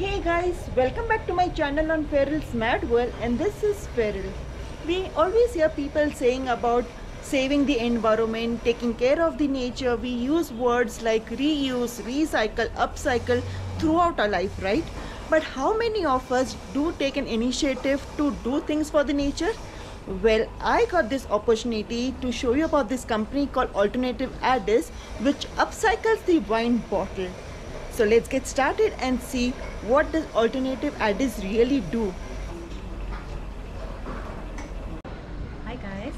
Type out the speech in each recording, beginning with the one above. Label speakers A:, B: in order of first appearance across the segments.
A: Hey guys, welcome back to my channel on Feril's Mad World and this is Feral. We always hear people saying about saving the environment, taking care of the nature. We use words like reuse, recycle, upcycle throughout our life, right? But how many of us do take an initiative to do things for the nature? Well, I got this opportunity to show you about this company called Alternative Addis, which upcycles the wine bottle. So let's get started and see what does Alternative Addis really do.
B: Hi guys,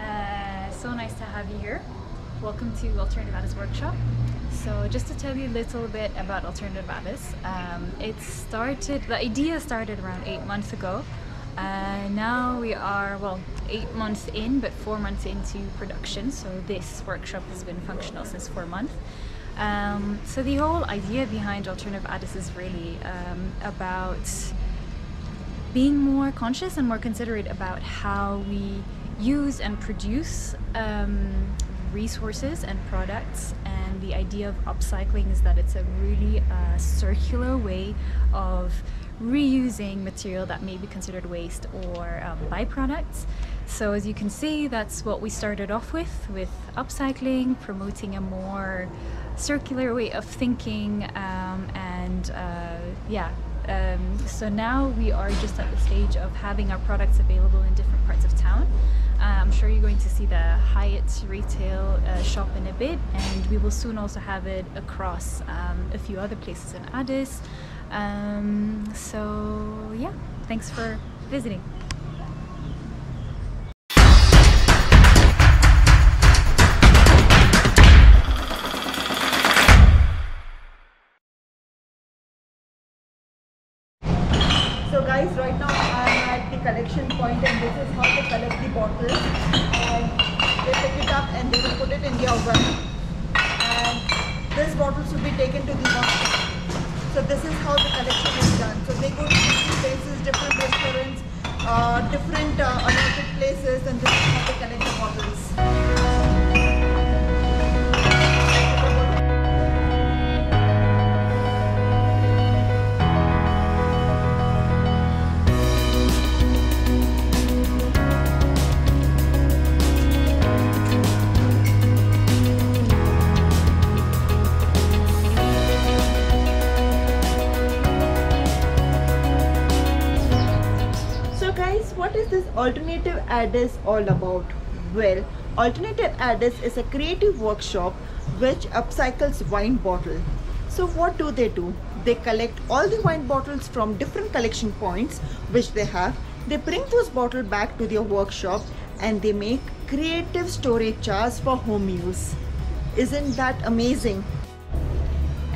B: uh, so nice to have you here. Welcome to Alternative Addis Workshop. So just to tell you a little bit about Alternative Addis, um, it started, the idea started around eight months ago. Uh, now we are, well, eight months in, but four months into production. So this workshop has been functional since four months. Um, so the whole idea behind Alternative Addis is really um, about being more conscious and more considerate about how we use and produce um, resources and products. And the idea of upcycling is that it's a really uh, circular way of reusing material that may be considered waste or um, byproducts. So as you can see that's what we started off with with upcycling promoting a more circular way of thinking um, and uh, yeah um, so now we are just at the stage of having our products available in different parts of town. Uh, I'm sure you're going to see the Hyatt retail uh, shop in a bit and we will soon also have it across um, a few other places in Addis. Um, so yeah, thanks for visiting.
A: Point and this is how they collect the bottles and they pick it up and they will put it in the oven and this bottles will be taken to the workshop. So this is how the collection is done. So they go to different places, different restaurants, uh, different uh, places and this is how they collect the bottles. Alternative Addis all about? Well, Alternative Addis is a creative workshop which upcycles wine bottle. So what do they do? They collect all the wine bottles from different collection points which they have. They bring those bottles back to their workshop and they make creative storage jars for home use. Isn't that amazing?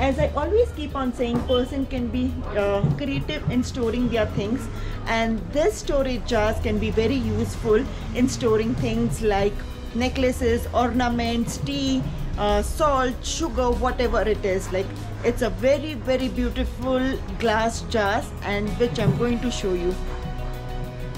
A: As I always keep on saying, person can be uh, creative in storing their things, and this storage jars can be very useful in storing things like necklaces, ornaments, tea, uh, salt, sugar, whatever it is. Like it's a very very beautiful glass jars, and which I'm going to show you.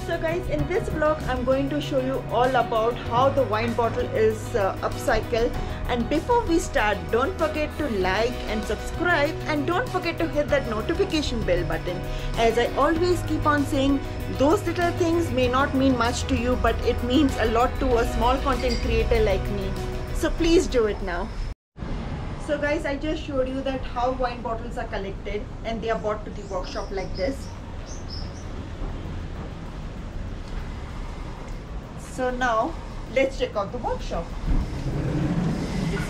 A: So guys, in this vlog, I'm going to show you all about how the wine bottle is uh, upcycled. And before we start, don't forget to like and subscribe and don't forget to hit that notification bell button. As I always keep on saying, those little things may not mean much to you, but it means a lot to a small content creator like me. So please do it now. So guys, I just showed you that how wine bottles are collected and they are brought to the workshop like this. So now let's check out the workshop.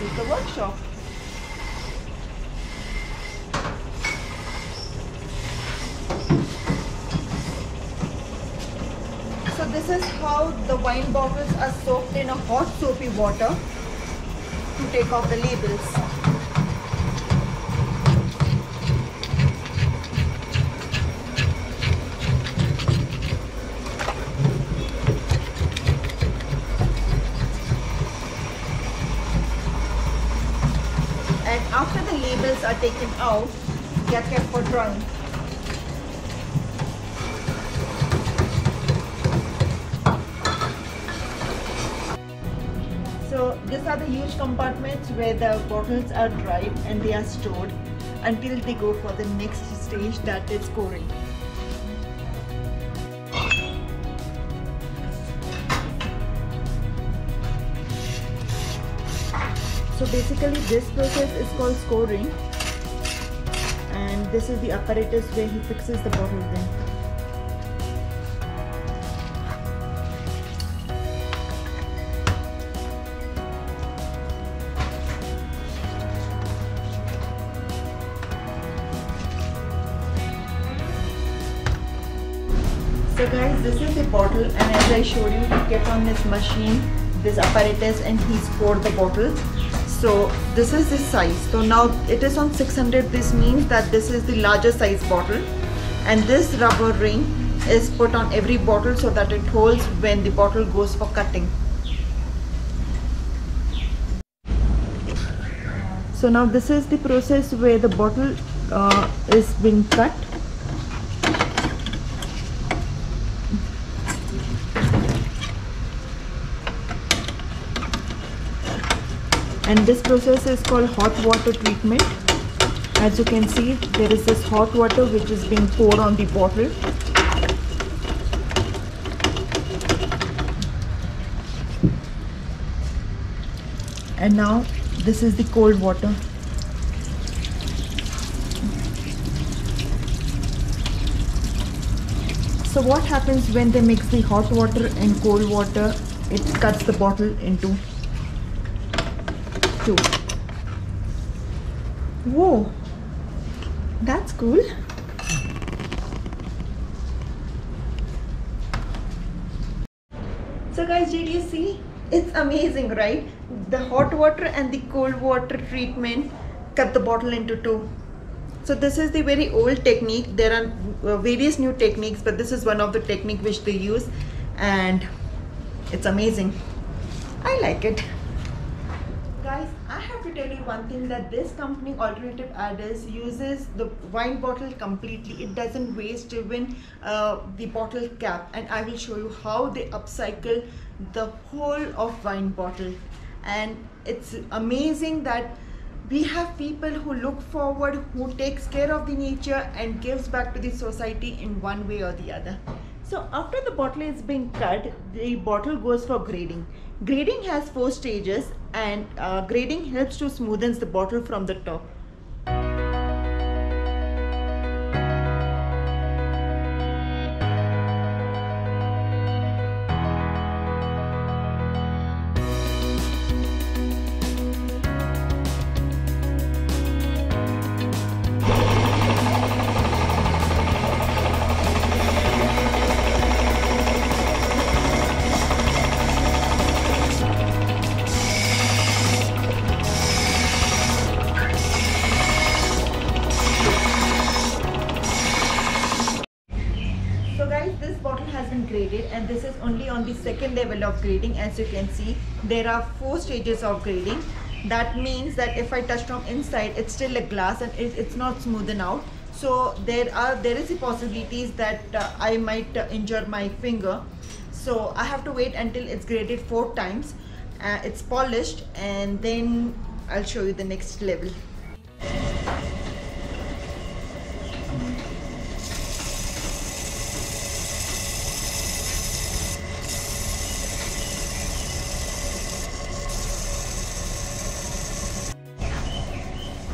A: Is the workshop. So this is how the wine bottles are soaked in a hot soapy water to take off the labels. And after the labels are taken out, they are kept for drying. So these are the huge compartments where the bottles are dried and they are stored. until they go for the next stage that is scoring. So basically this process is called scoring and this is the apparatus where he fixes the bottle then. So guys, this is the bottle and as I showed you, he kept on his machine this apparatus and he scored the bottle. So this is the size. So now it is on 600. This means that this is the larger size bottle and this rubber ring is put on every bottle so that it holds when the bottle goes for cutting. So now this is the process where the bottle uh, is being cut and this process is called hot water treatment. As you can see there is this hot water which is being poured on the bottle. And now this is the cold water. So what happens when they mix the hot water and cold water it cuts the bottle into whoa. That's cool. So guys did you see? It's amazing right? The hot water and the cold water treatment cut the bottle into two. So this is the very old technique. There are uh, various new techniques but this is one of the technique which they use and it's amazing. I like it tell you one thing that this company Alternative Addis uses the wine bottle completely. It doesn't waste even uh, the bottle cap. And i will show you how they upcycle the whole of wine bottle. And it's amazing that we have people who look forward who takes care of the nature and gives back to the society in one way or the other. So after the bottle is being cut the bottle goes for grading grading has four stages and uh, grading helps to smoothens the bottle from the top the second level of grading. As you can see, there are four stages of grading. That means that if I touch from inside, it's still a glass and it, it's not smoothen out. So there are there is a possibilities that uh, I might uh, injure my finger. So I have to wait until it's graded four times. Uh, it's polished and then I'll show you the next level.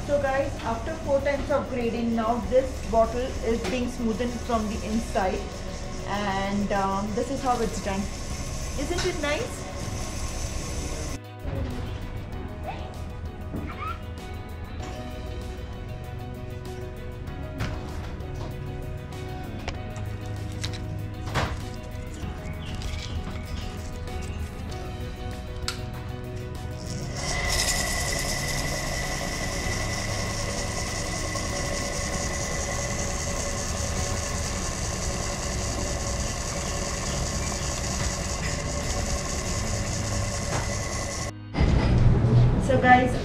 A: So guys, after four times of grading, now this bottle is being smoothened from the inside and um, this is how it's done. Isn't it nice?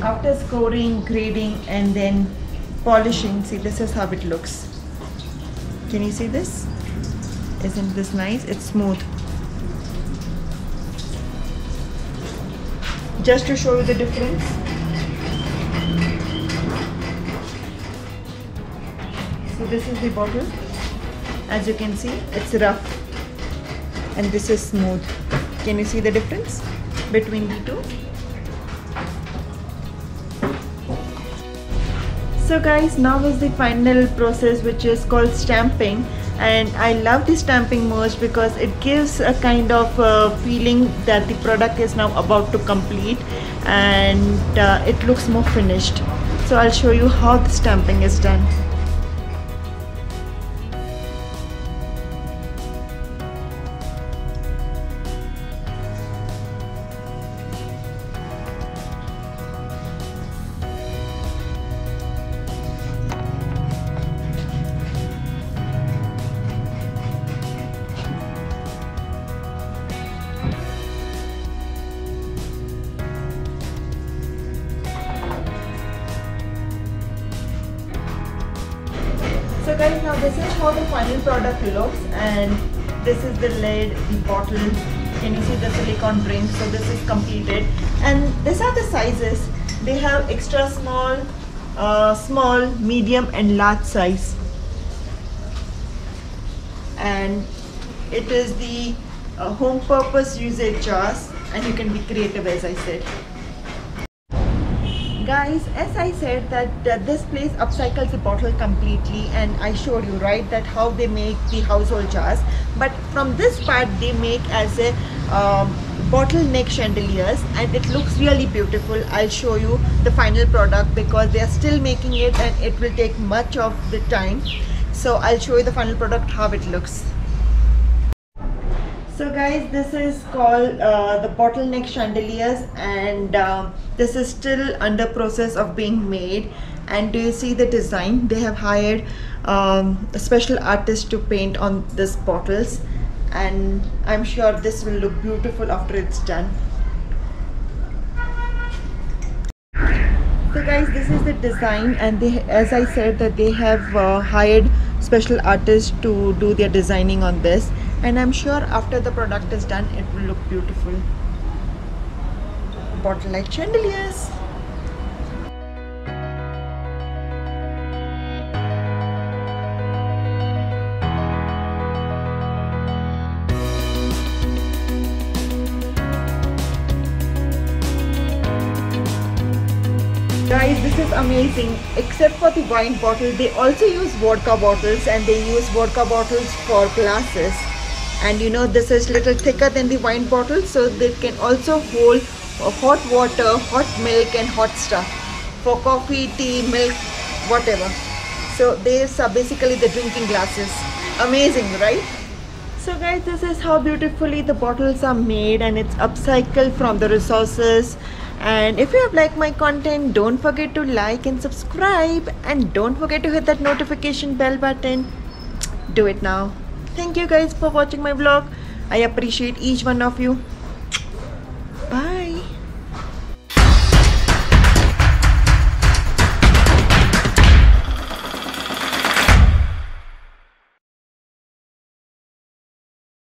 A: After scoring, grading and then polishing, see this is how it looks. Can you see this? Isn't this nice? It's smooth. Just to show you the difference. so this is the bottle as you can see it's rough and this is smooth can you see the difference between the two so guys now is the final process which is called stamping. And I love the stamping most because it gives a kind of uh, feeling that the product is now about to complete and uh, it looks more finished. So I'll show you how the stamping is done how the final product looks and this is the lid the bottle. Can you see the silicone ring so this is completed. And these are the sizes. They have extra small uh, small medium and large size. And it is the uh, home purpose usage jars and you can be creative as I said guys as i said that, that this place upcycles the bottle completely and i showed you right that how they make the household jars. But from this part they make as a um, bottleneck chandeliers and it looks really beautiful. I'll show you the final product because they are still making it and it will take much of the time. So i'll show you the final product how it looks guys this is called uh, the bottleneck chandeliers and uh, this is still under process of being made. And do you see the design? They have hired um, a special artist to paint on these bottles. And I'm sure this will look beautiful after it's done. So guys this is the design and they as I said that they have uh, hired special artists to do their designing on this and I'm sure after the product is done it will look beautiful. Bottle like chandeliers. Guys this is amazing. Except for the wine bottle they also use vodka bottles and they use vodka bottles for glasses and you know this is little thicker than the wine bottle so they can also hold hot water hot milk and hot stuff. For coffee tea milk whatever. So these are basically the drinking glasses. Amazing right? So guys this is how beautifully the bottles are made and it's upcycled from the resources. And if you have liked my content don't forget to like and subscribe. And don't forget to hit that notification bell button. Do it now thank you guys for watching my vlog. I appreciate each one of you